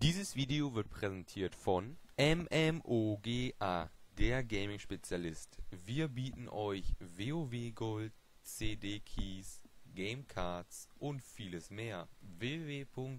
Dieses Video wird präsentiert von MMOGA, der Gaming-Spezialist. Wir bieten euch WoW Gold, CD-Keys, Gamecards und vieles mehr. www.mmoga.de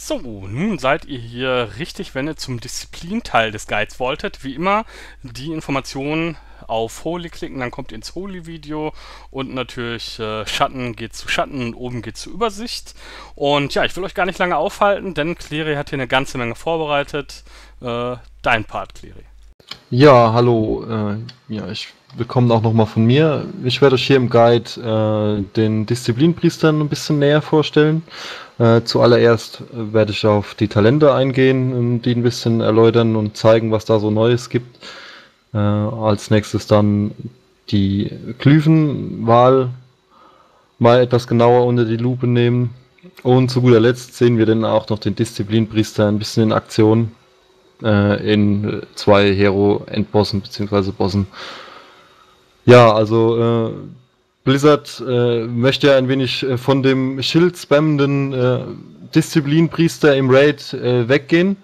So, nun seid ihr hier richtig, wenn ihr zum Disziplinteil des Guides wolltet. Wie immer, die Informationen auf Holy klicken, dann kommt ihr ins Holy-Video und natürlich äh, Schatten geht zu Schatten und oben geht zu Übersicht. Und ja, ich will euch gar nicht lange aufhalten, denn Clery hat hier eine ganze Menge vorbereitet. Äh, dein Part, Clery. Ja, hallo. Äh, ja, ich willkommen auch nochmal von mir. Ich werde euch hier im Guide äh, den Disziplinpriestern ein bisschen näher vorstellen. Äh, zuallererst werde ich auf die Talente eingehen und die ein bisschen erläutern und zeigen, was da so Neues gibt. Äh, als nächstes dann die Glyphenwahl mal etwas genauer unter die Lupe nehmen. Und zu guter Letzt sehen wir dann auch noch den Disziplinpriester ein bisschen in Aktion äh, in zwei Hero-Endbossen bzw. Bossen. Ja, also äh, Blizzard äh, möchte ja ein wenig äh, von dem Schild-spammenden äh, Disziplinpriester im Raid äh, weggehen.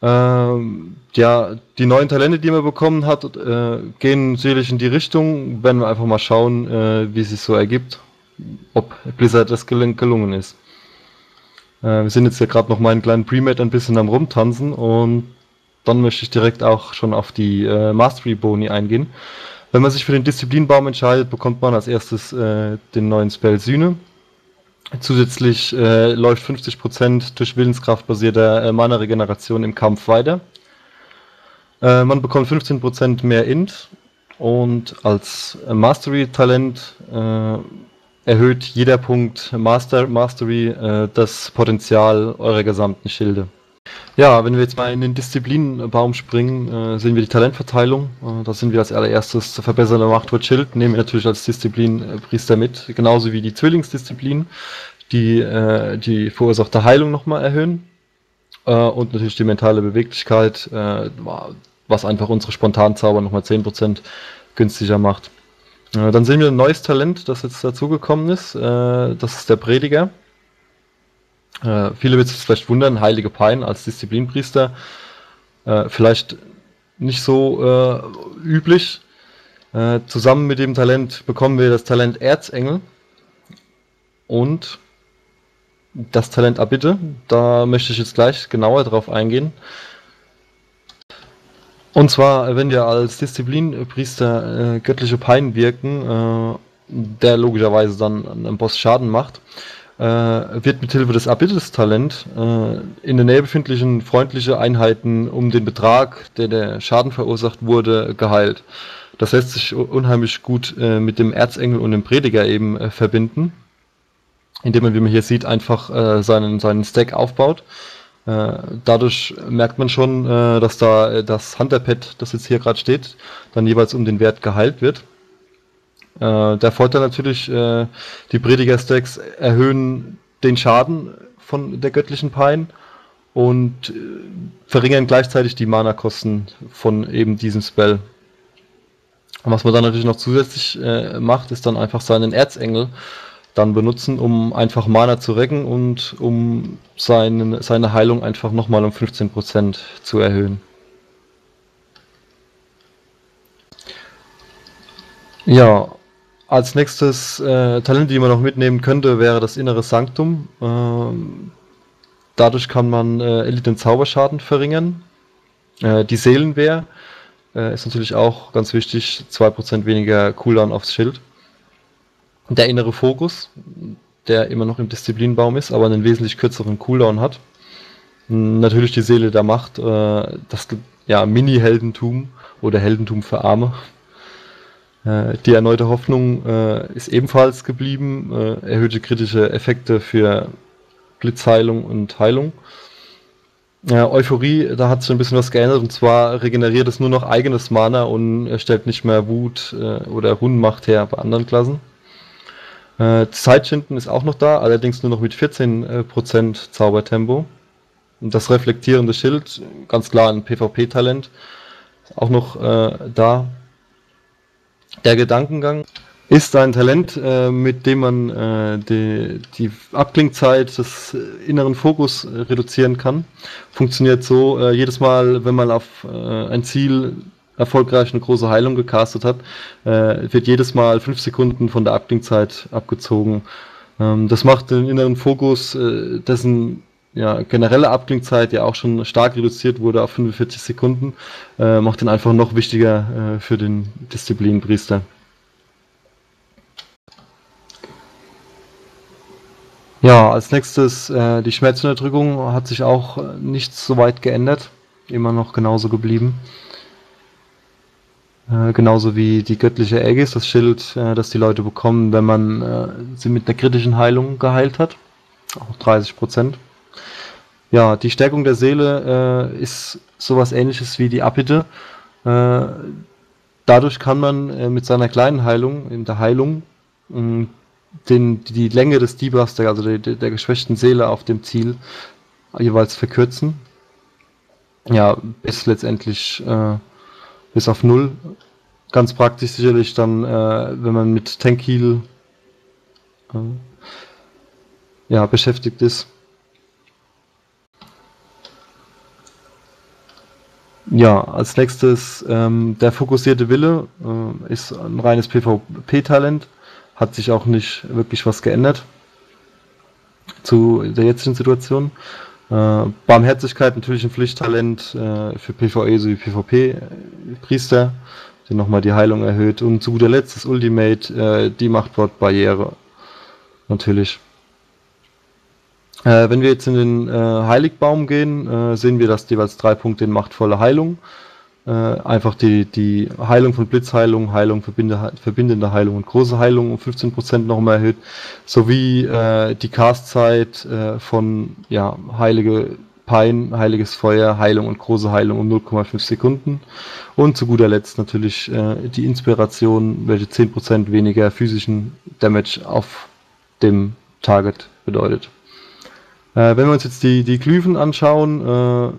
Ähm, ja, die neuen Talente, die man bekommen hat, äh, gehen sicherlich in die Richtung. Werden wir einfach mal schauen, wie es sich so ergibt, ob Blizzard das gel gelungen ist. Wir sind jetzt ja gerade noch mal einen kleinen Premade ein bisschen am rumtanzen und dann möchte ich direkt auch schon auf die äh, Mastery Boni eingehen. Wenn man sich für den Disziplinbaum entscheidet, bekommt man als erstes äh, den neuen Spell Sühne. Zusätzlich äh, läuft 50% durch Willenskraft basierte äh, Mana-Regeneration im Kampf weiter. Äh, man bekommt 15% mehr Int und als Mastery-Talent äh, erhöht jeder Punkt Master Mastery äh, das Potenzial eurer gesamten Schilde. Ja, wenn wir jetzt mal in den Disziplinbaum springen, äh, sehen wir die Talentverteilung. Äh, da sind wir als allererstes verbessernde Machtwort Schild, nehmen wir natürlich als Disziplinpriester mit, genauso wie die Zwillingsdisziplin, die äh, die verursachte Heilung nochmal erhöhen. Äh, und natürlich die mentale Beweglichkeit, äh, was einfach unsere Spontanzauber nochmal 10% günstiger macht. Dann sehen wir ein neues Talent, das jetzt dazugekommen ist. Das ist der Prediger. Äh, viele wird sich vielleicht wundern, Heilige Pein als Disziplinpriester. vielleicht nicht so üblich. zusammen mit dem Talent bekommen wir das Talent Erzengel und das Talent Abitte. Da möchte ich jetzt gleich genauer drauf eingehen. Und zwar, wenn wir als Disziplinpriester äh, göttliche Pein wirken, äh, der logischerweise dann einem Boss Schaden macht, äh, wird mithilfe des Abitus-Talent äh, in der Nähe befindlichen freundliche Einheiten um den Betrag, der der Schaden verursacht wurde, geheilt. Das lässt sich unheimlich gut äh, mit dem Erzengel und dem Prediger eben äh, verbinden, indem man, wie man hier sieht, einfach äh, seinen, seinen Stack aufbaut äh, dadurch merkt man schon, dass da das Hunterpad, das jetzt hier gerade steht, dann jeweils um den Wert geheilt wird. Der Vorteil natürlich, die Prediger-Stacks erhöhen den Schaden von der göttlichen Pein und verringern gleichzeitig die Mana-Kosten von eben diesem Spell. Und was man dann natürlich noch zusätzlich macht, ist dann einfach seinen Erzengel dann benutzen, um einfach Mana zu recken und um seine, seine Heilung einfach nochmal um 15% zu erhöhen. Ja, als nächstes äh, Talent, die man noch mitnehmen könnte, wäre das innere Sanktum. Ähm, dadurch kann man äh, Elite Zauberschaden verringern. Äh, die Seelenwehr äh, ist natürlich auch ganz wichtig, 2% weniger Cooldown aufs Schild der innere Fokus, der immer noch im Disziplinbaum ist, aber einen wesentlich kürzeren Cooldown hat. Natürlich die Seele der Macht, äh, das ja, Mini-Heldentum oder Heldentum für Arme. Äh, die erneute Hoffnung äh, ist ebenfalls geblieben, äh, erhöhte kritische Effekte für Blitzheilung und Heilung. Euphorie, da hat sich ein bisschen was geändert und zwar regeneriert es nur noch eigenes Mana und stellt nicht mehr Wut äh, oder Hundenmacht her bei anderen Klassen. Äh, Zeitschinden ist auch noch da, allerdings nur noch mit 14% äh, Zaubertempo. das reflektierende Schild, ganz klar ein PvP-Talent, auch noch äh, da. Der Gedankengang ist ein Talent, äh, mit dem man äh, die, die Abklingzeit des inneren Fokus äh, reduzieren kann. Funktioniert so, äh, jedes Mal, wenn man auf äh, ein Ziel erfolgreich eine große Heilung gecastet hat, äh, wird jedes Mal fünf Sekunden von der Abklingzeit abgezogen. Ähm, das macht den inneren Fokus, dessen ja, generelle Abklingzeit ja auch schon stark reduziert wurde auf 45 Sekunden, macht den einfach noch wichtiger für den Disziplinpriester. Ja, als nächstes äh, die Schmerzunterdrückung hat sich auch äh, nicht so weit geändert, immer noch genauso geblieben. Äh, genauso wie die göttliche Aegis, das Schild, äh, das die Leute bekommen, wenn man äh, sie mit einer kritischen Heilung geheilt hat. Auch 30 Prozent. Ja, die Stärkung der Seele äh, ist sowas ähnliches wie die Abbitte. Äh, dadurch kann man äh, mit seiner kleinen Heilung, in der Heilung, mh, den, die Länge des Debuffs, der, also der, der geschwächten Seele auf dem Ziel, jeweils verkürzen. Ja, bis letztendlich äh, bis auf null. Ganz praktisch sicherlich dann, äh, wenn man mit Tank Heal äh, ja, beschäftigt ist. Ja, als nächstes ähm, der fokussierte Wille äh, ist ein reines PvP-Talent hat sich auch nicht wirklich was geändert zu der jetzigen Situation. Äh, Barmherzigkeit natürlich ein Pflichttalent äh, für PvE sowie PvP-Priester, der nochmal die Heilung erhöht. Und zu guter Letzt das Ultimate, äh, die Machtwort-Barriere. Natürlich. Äh, wenn wir jetzt in den äh, Heiligbaum gehen, äh, sehen wir, dass jeweils drei Punkte in machtvolle Heilung äh, einfach die, die Heilung von Blitzheilung, Heilung, verbinde, verbindende Heilung und große Heilung um 15% nochmal erhöht, sowie äh, die Castzeit äh, von ja, heilige Pein, heiliges Feuer, Heilung und große Heilung um 0,5 Sekunden. Und zu guter Letzt natürlich die Inspiration, welche 10% weniger physischen Damage auf dem Target bedeutet. Äh, wenn wir uns jetzt die, die Glyphen anschauen, äh,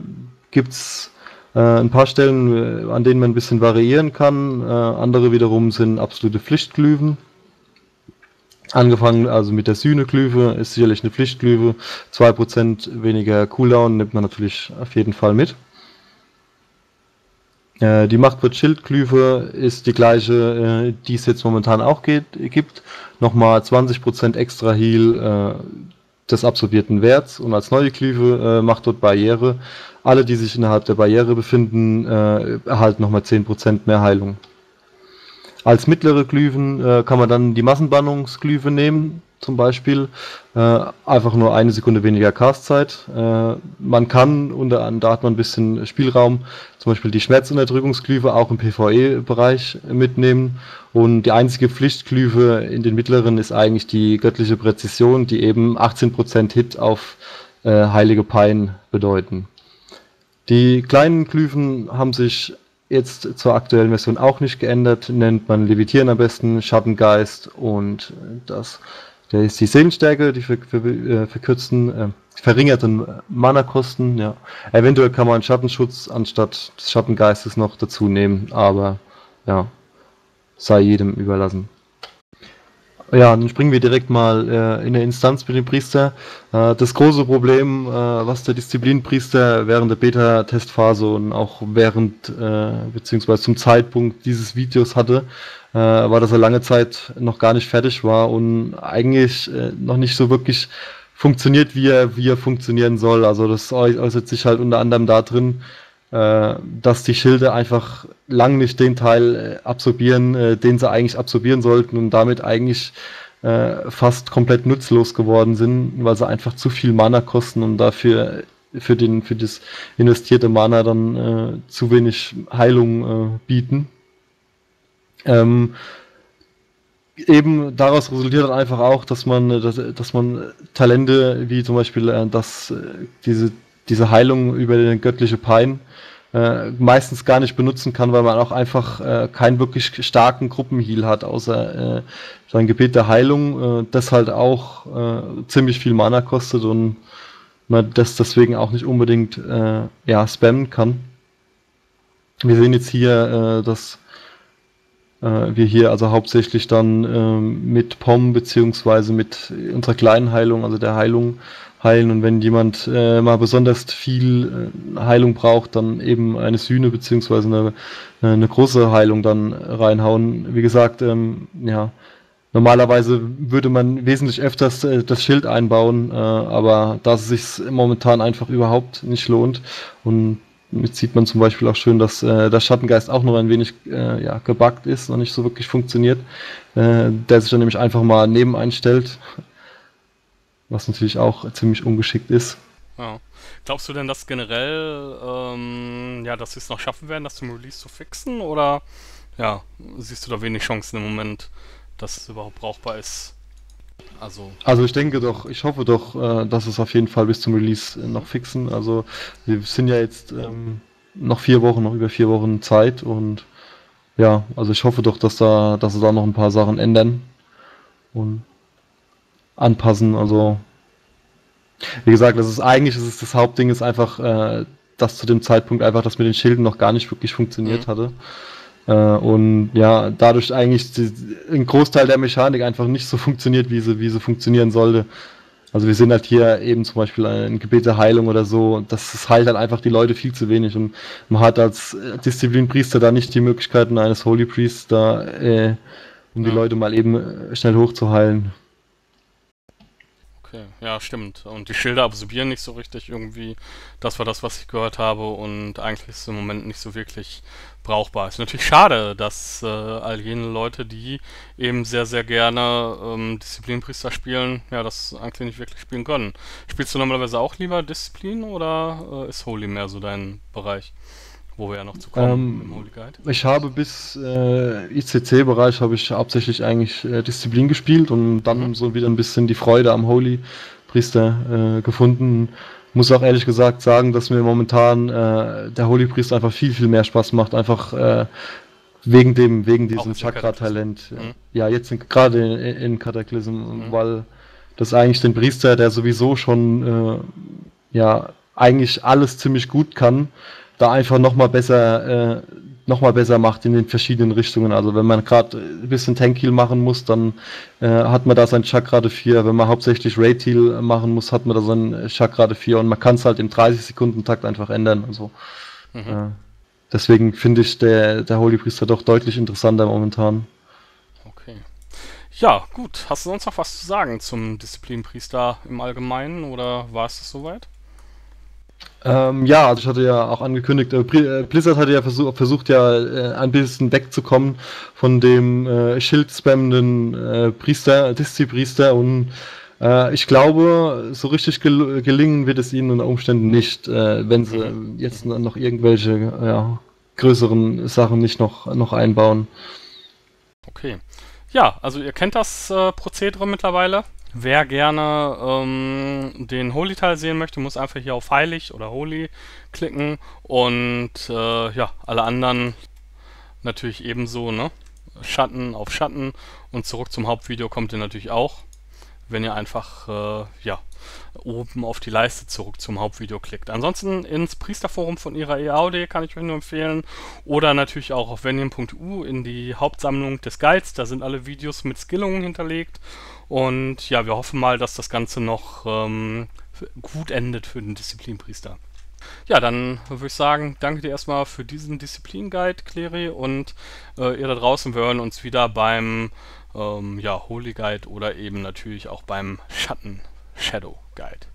gibt's äh, ein paar Stellen, äh, an denen man ein bisschen variieren kann. Äh, andere wiederum sind absolute Pflichtglüven. Angefangen also mit der Sühne-Glyphe ist sicherlich eine Pflichtglüve. 2% weniger Cooldown nimmt man natürlich auf jeden Fall mit. Äh, die Machtwort Schildglyphe ist die gleiche, äh, die es jetzt momentan auch geht, gibt. Nochmal 20% extra Heal äh, des absorbierten Werts und als neue Glyphe macht dort Barriere alle, die sich innerhalb der Barriere befinden, äh, erhalten nochmal 10% mehr Heilung. Als mittlere Glyphen äh, kann man dann die Massenbannungsglyphe nehmen, zum Beispiel. Äh, einfach nur eine Sekunde weniger Castzeit. Äh, man kann, unter anderem, da hat man ein bisschen Spielraum, zum Beispiel die Schmerzunterdrückungsglyphe auch im PvE-Bereich mitnehmen. Und die einzige Pflichtglyphe in den mittleren ist eigentlich die göttliche Präzision, die eben 18% Hit auf äh, heilige Pein bedeuten. Die kleinen Glyphen haben sich jetzt zur aktuellen Version auch nicht geändert. Nennt man Levitieren am besten, Schattengeist und das, der ist die Seelenstärke, die ver, ver, äh, verkürzten, äh, verringerten Mana-Kosten. Ja. Eventuell kann man Schattenschutz anstatt des Schattengeistes noch dazu nehmen, aber ja, sei jedem überlassen. Ja, dann springen wir direkt mal äh, in der Instanz mit dem Priester. Äh, das große Problem, äh, was der Disziplinpriester während der Beta-Testphase und auch während äh, beziehungsweise zum Zeitpunkt dieses Videos hatte, äh, war, dass er lange Zeit noch gar nicht fertig war und eigentlich äh, noch nicht so wirklich funktioniert, wie er, wie er funktionieren soll. Also das äußert sich halt unter anderem da drin, dass die Schilde einfach lang nicht den Teil äh, absorbieren, äh, den sie eigentlich absorbieren sollten und damit eigentlich äh, fast komplett nutzlos geworden sind, weil sie einfach zu viel Mana kosten und dafür für den für das investierte Mana dann äh, zu wenig Heilung äh, bieten. Ähm, eben daraus resultiert dann einfach auch, dass man, dass, dass man Talente wie zum Beispiel äh, das, diese, diese Heilung über den göttliche Pein äh, meistens gar nicht benutzen kann, weil man auch einfach äh, keinen wirklich starken Gruppenheal hat, außer äh, sein Gebet der Heilung, äh, das halt auch äh, ziemlich viel Mana kostet und man das deswegen auch nicht unbedingt äh, ja, spammen kann. Wir sehen jetzt hier, äh, dass äh, wir hier also hauptsächlich dann ähm, mit POM beziehungsweise mit unserer kleinen Heilung, also der Heilung, heilen. Und wenn jemand äh, mal besonders viel äh, Heilung braucht, dann eben eine Sühne beziehungsweise eine, eine große Heilung dann reinhauen. Wie gesagt, ähm, ja, normalerweise würde man wesentlich öfters äh, das Schild einbauen, äh, aber da es sich momentan einfach überhaupt nicht lohnt und Jetzt sieht man zum Beispiel auch schön, dass äh, der Schattengeist auch noch ein wenig äh, ja, gebuggt ist und nicht so wirklich funktioniert. Äh, der sich dann nämlich einfach mal neben einstellt. Was natürlich auch ziemlich ungeschickt ist. Ja. Glaubst du denn, dass generell, ähm, ja, dass sie es noch schaffen werden, das zum Release zu fixen? Oder ja, siehst du da wenig Chancen im Moment, dass es überhaupt brauchbar ist? Also, also ich denke doch, ich hoffe doch, äh, dass es auf jeden Fall bis zum Release äh, noch fixen. Also wir sind ja jetzt ähm, noch vier Wochen, noch über vier Wochen Zeit und ja, also ich hoffe doch, dass da, dass sie da noch ein paar Sachen ändern und anpassen. Also wie gesagt, das ist eigentlich, das, ist das Hauptding ist einfach, äh, dass zu dem Zeitpunkt einfach das mit den Schilden noch gar nicht wirklich funktioniert mhm. hatte. Äh, und ja, dadurch eigentlich die, ein Großteil der Mechanik einfach nicht so funktioniert, wie sie, wie sie funktionieren sollte. Also wir sehen halt hier eben zum Beispiel ein Gebet der Heilung oder so, das heilt halt einfach die Leute viel zu wenig und man hat als Disziplinpriester da nicht die Möglichkeiten eines Holy Priests da, äh, um ja. die Leute mal eben schnell hochzuheilen. Okay, ja, stimmt. Und die Schilder absorbieren nicht so richtig irgendwie. Das war das, was ich gehört habe. Und eigentlich ist es im Moment nicht so wirklich brauchbar. Ist natürlich schade, dass äh, all jene Leute, die eben sehr, sehr gerne ähm, Disziplinpriester spielen, ja, das eigentlich nicht wirklich spielen können. Spielst du normalerweise auch lieber Disziplin oder äh, ist Holy mehr so dein Bereich? Wo wir ja noch zu kommen ähm, im Holy Guide. Ich habe bis äh, ICC-Bereich habe ich hauptsächlich eigentlich äh, Disziplin gespielt und dann mhm. so wieder ein bisschen die Freude am Holy Priester äh, gefunden. Muss auch ehrlich gesagt sagen, dass mir momentan äh, der Holy Priester einfach viel, viel mehr Spaß macht. Einfach äh, wegen dem, wegen diesem Chakra-Talent. Mhm. Ja, jetzt gerade in, in Cataclysm, mhm. weil das eigentlich den Priester, der sowieso schon äh, ja eigentlich alles ziemlich gut kann, da einfach nochmal besser, äh, noch mal besser macht in den verschiedenen Richtungen. Also wenn man gerade ein bisschen Tankheal machen muss, dann äh, hat man da sein Chakrade 4. Wenn man hauptsächlich Raid Heal machen muss, hat man da sein Chakrade 4 und man kann es halt im 30 Sekunden Takt einfach ändern. Also mhm. äh, deswegen finde ich der, der Holy Priester doch deutlich interessanter momentan. Okay. Ja, gut. Hast du sonst noch was zu sagen zum Disziplinpriester im Allgemeinen oder war es das soweit? Ähm, ja, also ich hatte ja auch angekündigt, äh, äh, Blizzard hatte ja versuch, versucht ja äh, ein bisschen wegzukommen von dem äh, schildspammenden äh, Priester, Diszi-Priester und äh, ich glaube, so richtig gel gelingen wird es ihnen unter Umständen nicht, wenn sie jetzt noch irgendwelche ja, größeren Sachen nicht noch, noch einbauen. Okay. Ja, also ihr kennt das Prozedere mittlerweile. Wer gerne ähm, den Holy-Teil sehen möchte, muss einfach hier auf Heilig oder Holy klicken und äh, ja, alle anderen natürlich ebenso, ne? Schatten auf Schatten und zurück zum Hauptvideo kommt ihr natürlich auch, wenn ihr einfach äh, ja, oben auf die Leiste zurück zum Hauptvideo klickt. Ansonsten ins Priesterforum von ihrer EAUD kann ich euch nur empfehlen oder natürlich auch auf venium.u in die Hauptsammlung des Guides, da sind alle Videos mit Skillungen hinterlegt und ja, wir hoffen mal, dass das Ganze noch ähm, gut endet für den Disziplinpriester. Ja, dann würde ich sagen, danke dir erstmal für diesen Disziplin-Guide, Cleri, und äh, ihr da draußen, wir hören uns wieder beim ähm, ja, Holy Guide oder eben natürlich auch beim Schatten Shadow Guide.